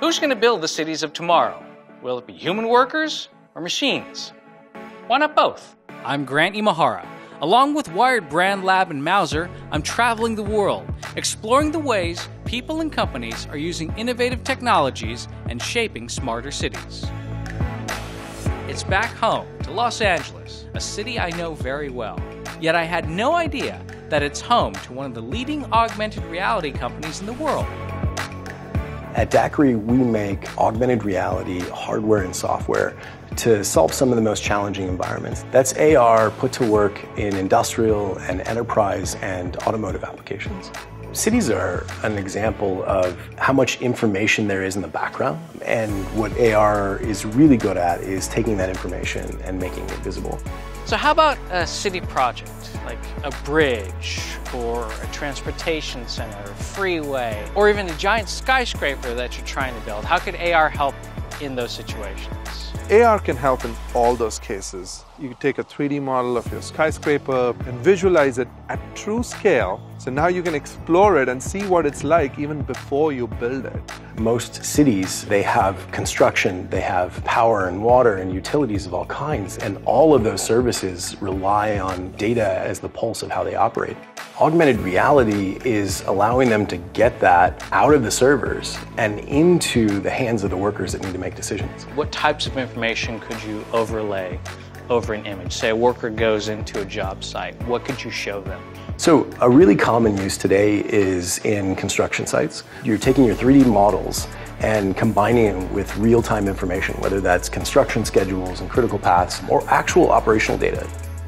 Who's going to build the cities of tomorrow? Will it be human workers or machines? Why not both? I'm Grant Imahara. Along with Wired Brand Lab and Mouser, I'm traveling the world, exploring the ways people and companies are using innovative technologies and shaping smarter cities. It's back home to Los Angeles, a city I know very well. Yet I had no idea that it's home to one of the leading augmented reality companies in the world. At DAQRI, we make augmented reality hardware and software to solve some of the most challenging environments. That's AR put to work in industrial and enterprise and automotive applications. Cities are an example of how much information there is in the background, and what AR is really good at is taking that information and making it visible. So, how about a city project, like a bridge, or a transportation center, a freeway, or even a giant skyscraper that you're trying to build? How could AR help in those situations? AR can help in all those cases. You can take a 3D model of your skyscraper and visualize it at true scale. So now you can explore it and see what it's like even before you build it. Most cities, they have construction, they have power and water and utilities of all kinds, and all of those services rely on data as the pulse of how they operate. Augmented reality is allowing them to get that out of the servers and into the hands of the workers that need to make decisions. What types of information could you overlay over an image? Say a worker goes into a job site, what could you show them? So, a really common use today is in construction sites. You're taking your 3D models and combining it with real time information, whether that's construction schedules and critical paths or actual operational data.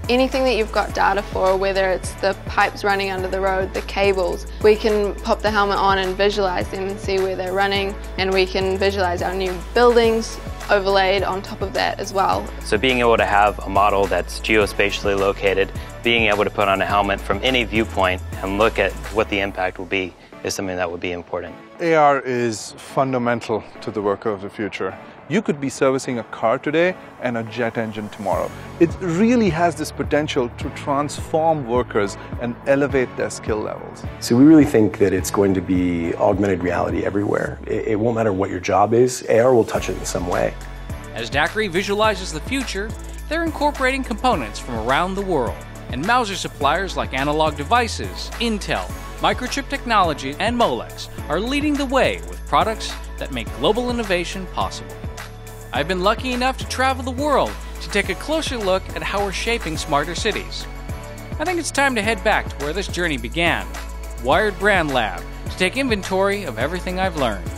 Anything that you've got data for, whether it's the pipes running under the road, the cables, we can pop the helmet on and visualize them and see where they're running, and we can visualize our new buildings overlaid on top of that as well. So being able to have a model that's geospatially located, being able to put on a helmet from any viewpoint and look at what the impact will be is something that would be important. AR is fundamental to the work of the future. You could be servicing a car today and a jet engine tomorrow. It really has this potential to transform workers and elevate their skill levels. So, we really think that it's going to be augmented reality everywhere. It, it won't matter what your job is, AR will touch it in some way. As DAQRI visualizes the future, they're incorporating components from around the world. And Mouser suppliers like Analog Devices, Intel, Microchip Technology, and Molex are leading the way with products that make global innovation possible. I've been lucky enough to travel the world to take a closer look at how we're shaping smarter cities. I think it's time to head back to where this journey began Wired Brand Lab to take inventory of everything I've learned.